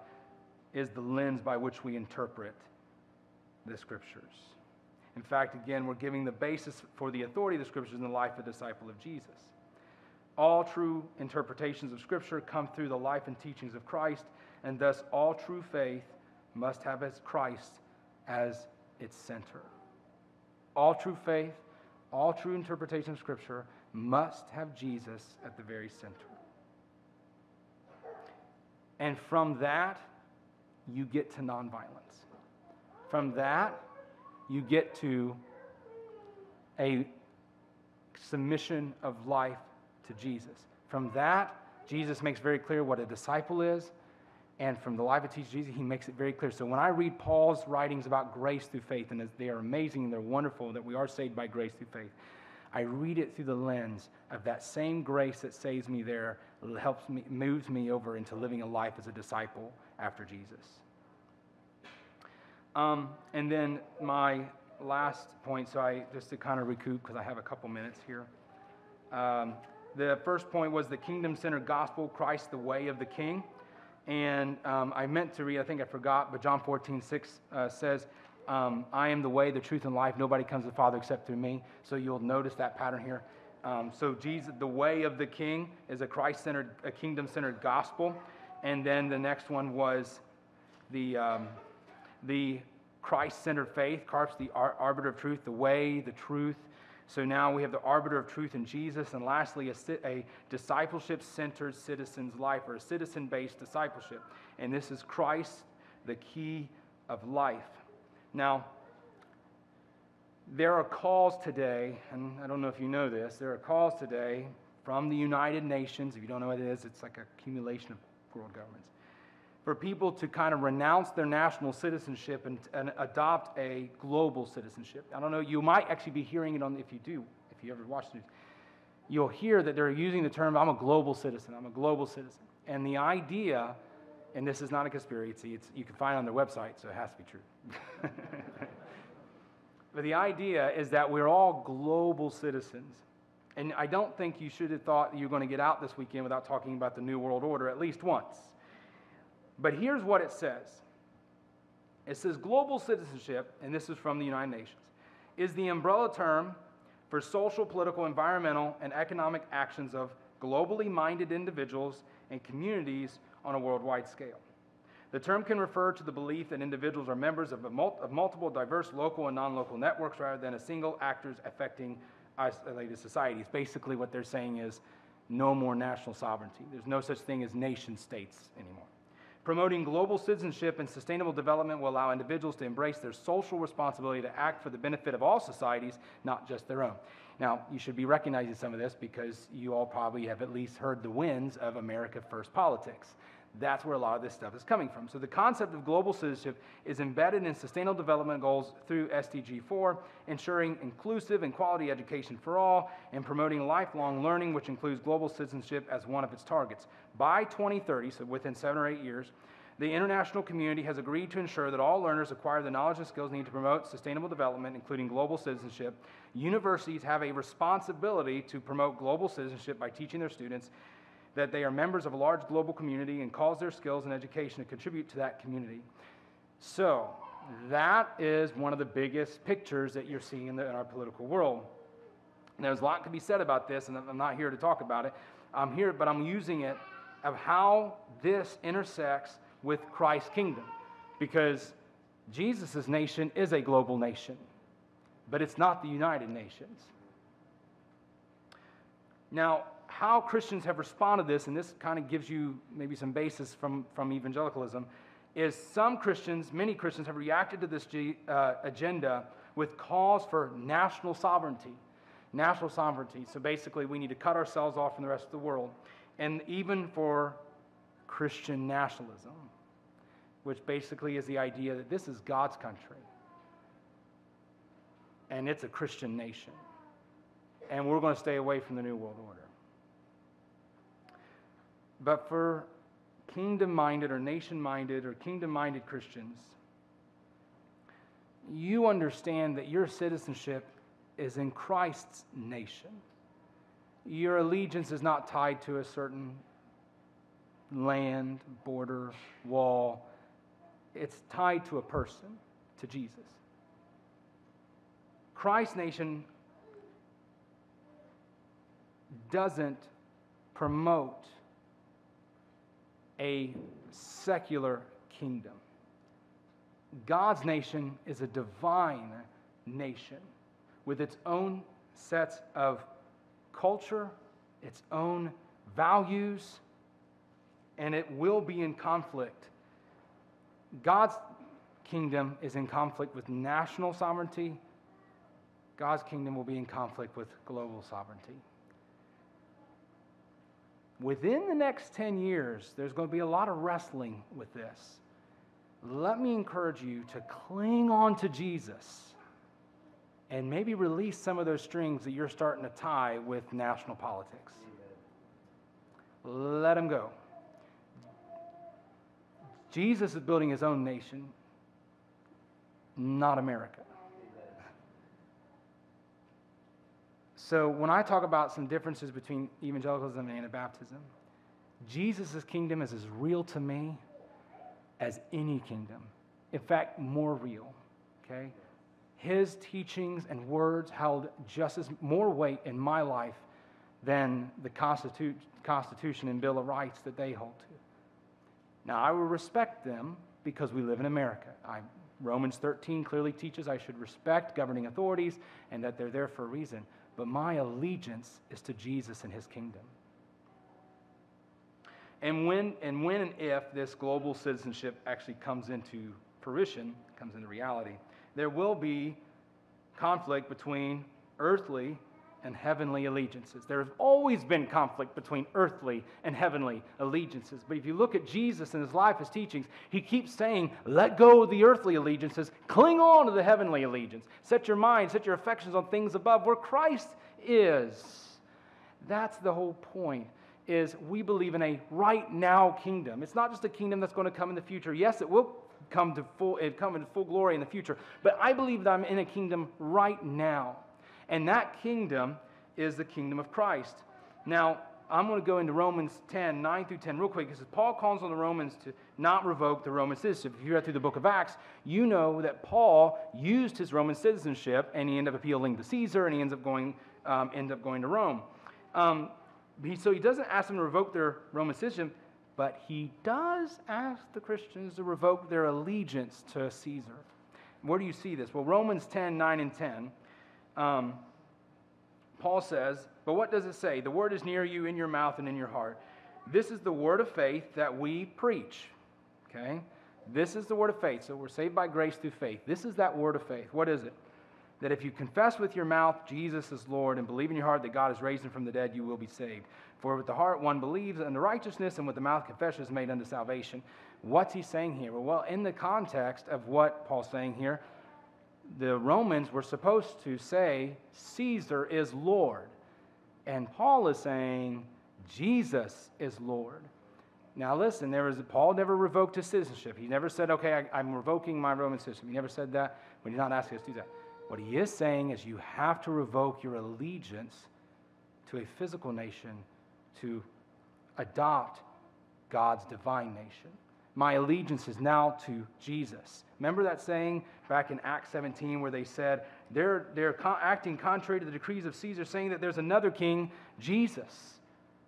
is the lens by which we interpret the scriptures. In fact, again, we're giving the basis for the authority of the scriptures in the life of the disciple of Jesus. All true interpretations of scripture come through the life and teachings of Christ, and thus all true faith must have as Christ as its center. All true faith, all true interpretation of scripture must have Jesus at the very center. And from that, you get to nonviolence. From that, you get to a submission of life to Jesus. From that, Jesus makes very clear what a disciple is. And from the life of teach Jesus, he makes it very clear. So when I read Paul's writings about grace through faith, and they are amazing and they're wonderful that we are saved by grace through faith, I read it through the lens of that same grace that saves me there, helps me, moves me over into living a life as a disciple after Jesus. Um, and then my last point, so I just to kind of recoup because I have a couple minutes here. Um, the first point was the kingdom centered gospel, Christ, the way of the king. And um, I meant to read, I think I forgot, but John 14, 6 uh, says, um, I am the way, the truth, and life. Nobody comes to the Father except through me. So you'll notice that pattern here. Um, so Jesus, the way of the king is a Christ-centered, a kingdom-centered gospel. And then the next one was the, um, the Christ-centered faith. Christ, the arbiter of truth, the way, the truth. So now we have the arbiter of truth in Jesus. And lastly, a, a discipleship-centered citizen's life or a citizen-based discipleship. And this is Christ, the key of life. Now, there are calls today, and I don't know if you know this, there are calls today from the United Nations. If you don't know what it is, it's like accumulation of world governments. For people to kind of renounce their national citizenship and, and adopt a global citizenship. I don't know, you might actually be hearing it on, if you do, if you ever watch the news, you'll hear that they're using the term, I'm a global citizen, I'm a global citizen. And the idea and this is not a conspiracy, it's, you can find it on their website, so it has to be true. but the idea is that we're all global citizens. And I don't think you should have thought you were going to get out this weekend without talking about the New World Order at least once. But here's what it says it says global citizenship, and this is from the United Nations, is the umbrella term for social, political, environmental, and economic actions of globally minded individuals and communities on a worldwide scale. The term can refer to the belief that individuals are members of, mul- of multiple diverse local and non local networks rather than a single actors affecting isolated uh, societies. Basically, what they're saying is no more national sovereignty. There's no such thing as nation states anymore. Promoting global citizenship and sustainable development will allow individuals to embrace their social responsibility to act for the benefit of all societies, not just their own. Now, you should be recognizing some of this because you all probably have at least heard the winds of America First politics. That's where a lot of this stuff is coming from. So the concept of global citizenship is embedded in Sustainable Development Goals through SDG 4, ensuring inclusive and quality education for all, and promoting lifelong learning, which includes global citizenship as one of its targets. By 2030, so within seven or eight years, the international community has agreed to ensure that all learners acquire the knowledge and skills needed to promote sustainable development, including global citizenship. Universities have a responsibility to promote global citizenship by teaching their students that they are members of a large global community and cause their skills and education to contribute to that community. So, that is one of the biggest pictures that you're seeing in, the, in our political world. And there's a lot to be said about this, and I'm not here to talk about it. I'm here, but I'm using it of how this intersects with Christ's kingdom. Because Jesus' nation is a global nation, but it's not the United Nations. Now, how Christians have responded to this, and this kind of gives you maybe some basis from, from evangelicalism, is some Christians, many Christians, have reacted to this G, uh, agenda with calls for national sovereignty. National sovereignty. So basically, we need to cut ourselves off from the rest of the world. And even for Christian nationalism, which basically is the idea that this is God's country and it's a Christian nation. And we're going to stay away from the New World Order. But for kingdom minded or nation minded or kingdom minded Christians, you understand that your citizenship is in Christ's nation. Your allegiance is not tied to a certain land, border, wall. It's tied to a person, to Jesus. Christ's nation doesn't promote a secular kingdom. God's nation is a divine nation with its own sets of culture, its own values, and it will be in conflict. God's kingdom is in conflict with national sovereignty. God's kingdom will be in conflict with global sovereignty within the next 10 years, there's going to be a lot of wrestling with this. Let me encourage you to cling on to Jesus and maybe release some of those strings that you're starting to tie with national politics. Let them go. Jesus is building his own nation, not America. So when I talk about some differences between evangelicalism and Anabaptism, Jesus' kingdom is as real to me as any kingdom. In fact, more real. Okay? His teachings and words held just as more weight in my life than the Constitu- Constitution and Bill of Rights that they hold to. Now, I will respect them because we live in America. I, Romans 13 clearly teaches I should respect governing authorities and that they're there for a reason but my allegiance is to Jesus and his kingdom. And when, and when and if this global citizenship actually comes into fruition, comes into reality, there will be conflict between earthly and heavenly allegiances. There has always been conflict between earthly and heavenly allegiances. But if you look at Jesus and his life, his teachings, he keeps saying, let go of the earthly allegiances, cling on to the heavenly allegiance. Set your mind, set your affections on things above where Christ is. That's the whole point. Is we believe in a right now kingdom. It's not just a kingdom that's going to come in the future. Yes, it will come to full it come in full glory in the future. But I believe that I'm in a kingdom right now. And that kingdom is the kingdom of Christ. Now, I'm going to go into Romans 10, 9 through 10, real quick, because Paul calls on the Romans to not revoke the Roman citizenship. If you read through the book of Acts, you know that Paul used his Roman citizenship and he ended up appealing to Caesar and he ends up going, um, end up going to Rome. Um, he, so he doesn't ask them to revoke their Roman citizenship, but he does ask the Christians to revoke their allegiance to Caesar. Where do you see this? Well, Romans 10, 9 and 10 um, Paul says, But what does it say? The word is near you in your mouth and in your heart. This is the word of faith that we preach. Okay? This is the word of faith. So we're saved by grace through faith. This is that word of faith. What is it? that if you confess with your mouth Jesus is Lord and believe in your heart that God has raised him from the dead, you will be saved. For with the heart one believes unto righteousness, and with the mouth confession is made unto salvation. What's he saying here? Well, in the context of what Paul's saying here, the Romans were supposed to say, Caesar is Lord. And Paul is saying, Jesus is Lord. Now, listen, there was, Paul never revoked his citizenship. He never said, okay, I, am revoking my Roman citizenship. He never said that, but he's not asking us to do that. What he is saying is you have to revoke your allegiance to a physical nation to adopt God's divine nation. My allegiance is now to Jesus. Remember that saying back in Acts 17 where they said they're, they're acting contrary to the decrees of Caesar, saying that there's another king, Jesus.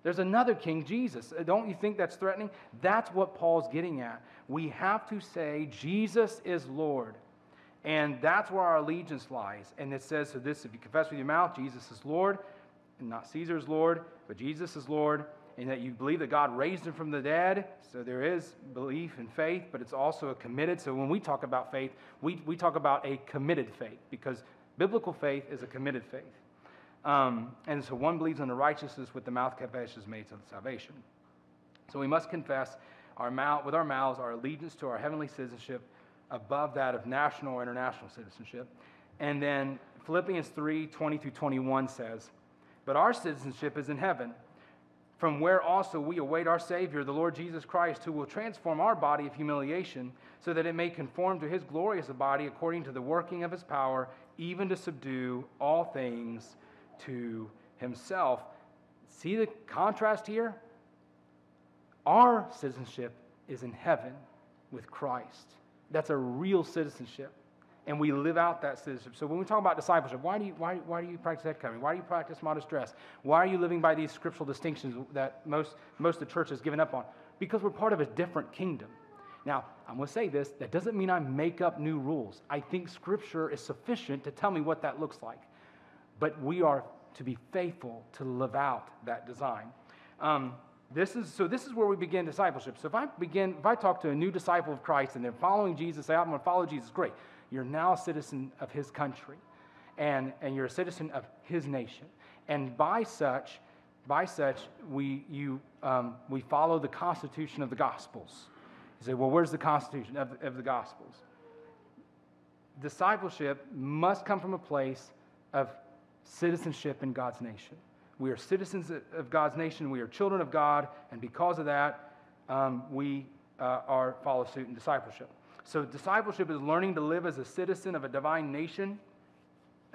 There's another king, Jesus. Uh, don't you think that's threatening? That's what Paul's getting at. We have to say, Jesus is Lord. And that's where our allegiance lies. And it says, so this, if you confess with your mouth, Jesus is Lord, and not Caesar is Lord, but Jesus is Lord, and that you believe that God raised him from the dead. So there is belief and faith, but it's also a committed. So when we talk about faith, we, we talk about a committed faith because biblical faith is a committed faith. Um, and so one believes in the righteousness with the mouth confession made to salvation. So we must confess our mouth, with our mouths our allegiance to our heavenly citizenship above that of national or international citizenship. And then Philippians 3 20 through 21 says, But our citizenship is in heaven, from where also we await our Savior, the Lord Jesus Christ, who will transform our body of humiliation so that it may conform to his glorious body according to the working of his power, even to subdue all things to himself. See the contrast here? Our citizenship is in heaven with Christ. That's a real citizenship. And we live out that citizenship. So when we talk about discipleship, why do you, why, why do you practice head covering? Why do you practice modest dress? Why are you living by these scriptural distinctions that most, most of the church has given up on? Because we're part of a different kingdom. Now, I'm going to say this that doesn't mean I make up new rules. I think scripture is sufficient to tell me what that looks like but we are to be faithful to live out that design. Um, this is so this is where we begin discipleship. So if I begin, if I talk to a new disciple of Christ and they're following Jesus, say, I'm going to follow Jesus, great. You're now a citizen of his country. And, and you're a citizen of his nation. And by such, by such, we, you, um, we follow the constitution of the Gospels. You say, well, where's the constitution of, of the Gospels? Discipleship must come from a place of citizenship in God's nation. We are citizens of God's nation. We are children of God, and because of that, um, we uh, are follow suit in discipleship. So, discipleship is learning to live as a citizen of a divine nation,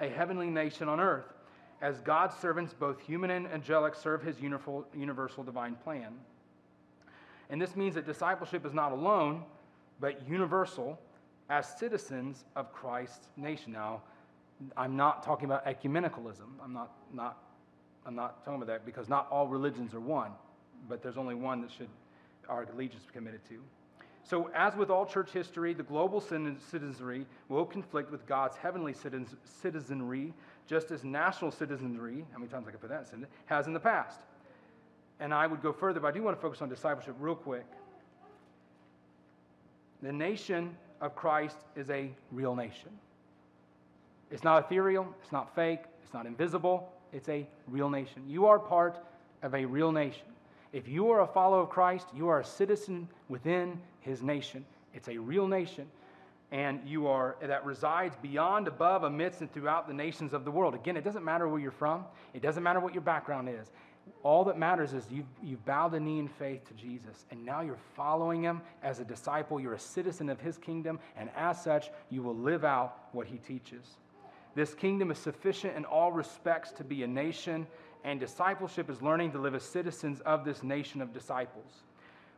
a heavenly nation on earth, as God's servants, both human and angelic, serve His universal, divine plan. And this means that discipleship is not alone, but universal as citizens of Christ's nation. Now, I'm not talking about ecumenicalism. I'm not, not, I'm not talking about that because not all religions are one, but there's only one that should our allegiance be committed to. So, as with all church history, the global citizenry will conflict with God's heavenly citizenry, just as national citizenry, how many times I can put that in, has in the past. And I would go further, but I do want to focus on discipleship real quick. The nation of Christ is a real nation. It's not ethereal, it's not fake, it's not invisible, it's a real nation. You are part of a real nation. If you are a follower of Christ, you are a citizen within his nation. It's a real nation. And you are that resides beyond, above, amidst, and throughout the nations of the world. Again, it doesn't matter where you're from, it doesn't matter what your background is. All that matters is you've, you've bowed the knee in faith to Jesus, and now you're following him as a disciple. You're a citizen of his kingdom, and as such, you will live out what he teaches. This kingdom is sufficient in all respects to be a nation, and discipleship is learning to live as citizens of this nation of disciples.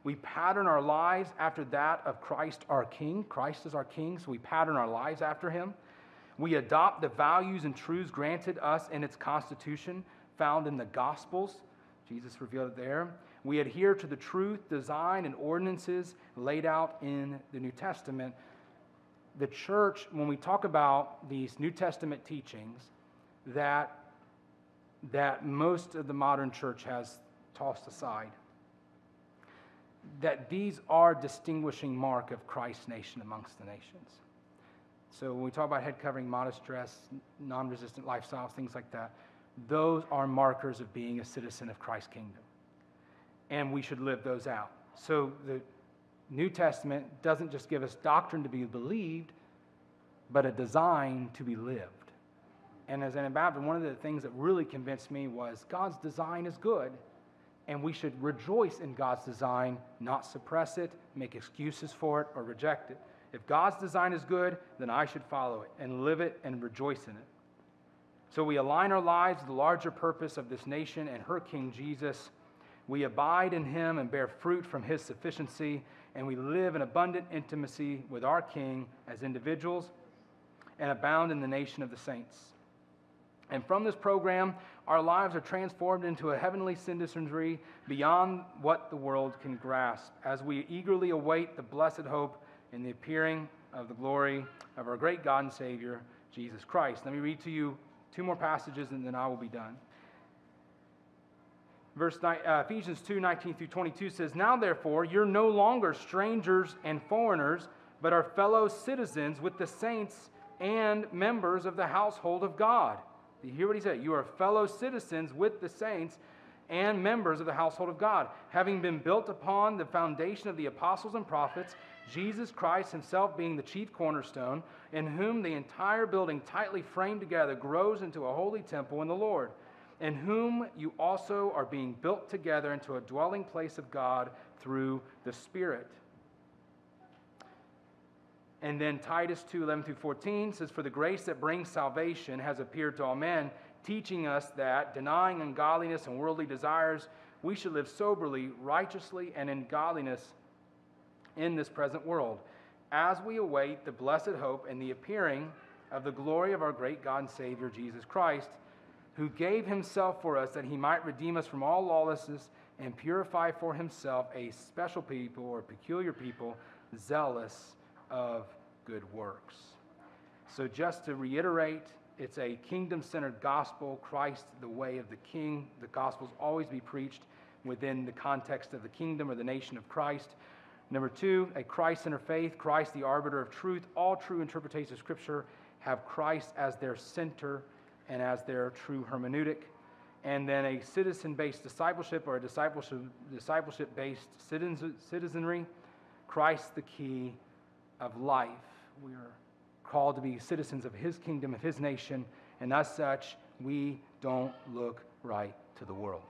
We pattern our lives after that of Christ our King. Christ is our King, so we pattern our lives after him. We adopt the values and truths granted us in its constitution found in the Gospels. Jesus revealed it there. We adhere to the truth, design, and ordinances laid out in the New Testament the church, when we talk about these New Testament teachings that, that most of the modern church has tossed aside, that these are distinguishing mark of Christ's nation amongst the nations. So when we talk about head covering, modest dress, non resistant lifestyles, things like that, those are markers of being a citizen of Christ's kingdom. And we should live those out. So the New Testament doesn't just give us doctrine to be believed, but a design to be lived. And as an Anabaptist, one of the things that really convinced me was God's design is good, and we should rejoice in God's design, not suppress it, make excuses for it, or reject it. If God's design is good, then I should follow it and live it and rejoice in it. So we align our lives to the larger purpose of this nation and her King Jesus. We abide in him and bear fruit from his sufficiency, and we live in abundant intimacy with our King as individuals and abound in the nation of the saints. And from this program, our lives are transformed into a heavenly citizenry beyond what the world can grasp as we eagerly await the blessed hope in the appearing of the glory of our great God and Savior, Jesus Christ. Let me read to you two more passages and then I will be done. Verse uh, Ephesians 2 19 through 22 says, Now therefore, you're no longer strangers and foreigners, but are fellow citizens with the saints and members of the household of God. You hear what he said? You are fellow citizens with the saints and members of the household of God, having been built upon the foundation of the apostles and prophets Jesus Christ himself being the chief cornerstone, in whom the entire building, tightly framed together, grows into a holy temple in the Lord, in whom you also are being built together into a dwelling place of God through the Spirit. And then Titus 2 11 through 14 says, For the grace that brings salvation has appeared to all men, teaching us that, denying ungodliness and worldly desires, we should live soberly, righteously, and in godliness in this present world, as we await the blessed hope and the appearing of the glory of our great God and Savior, Jesus Christ, who gave himself for us that he might redeem us from all lawlessness and purify for himself a special people or peculiar people, zealous of good works. So, just to reiterate, it's a kingdom centered gospel, Christ, the way of the king. The gospels always be preached within the context of the kingdom or the nation of Christ. Number two, a Christ centered faith, Christ the arbiter of truth. All true interpretations of Scripture have Christ as their center and as their true hermeneutic. And then a citizen based discipleship or a discipleship based citizenry, Christ the key of life. We are called to be citizens of his kingdom, of his nation, and as such, we don't look right to the world.